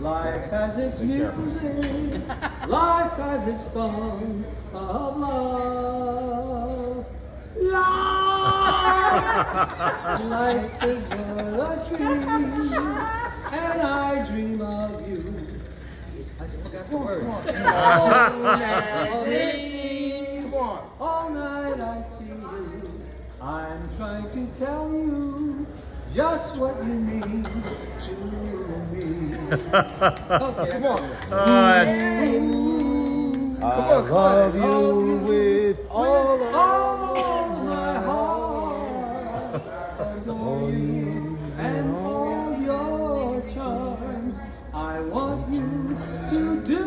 Life has its music, life has its songs of love. Life, life is but a dream, and I dream of you. I forgot the words. Soon all night I see you. I'm trying to tell you just what you mean to me. Okay. Come on. I love you with all With of all my heart, adore you and all your charms. I want you to do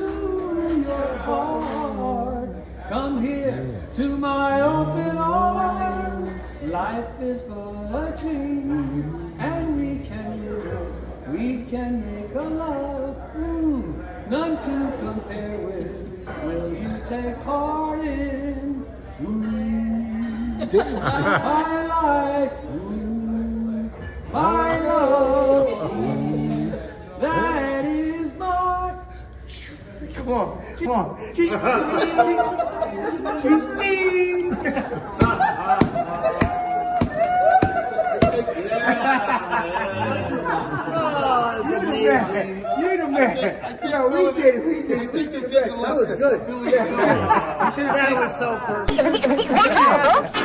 your part. Come here to my open arms. Life is but a dream, and we can live none to compare with. Will you take part in? Ooh, my life, ooh, my love, ooh, that is my. Come on. Come on. You're the man. You're the man. Yo, we did it. We did it. We did it. That was good. You should have said it was so perfect.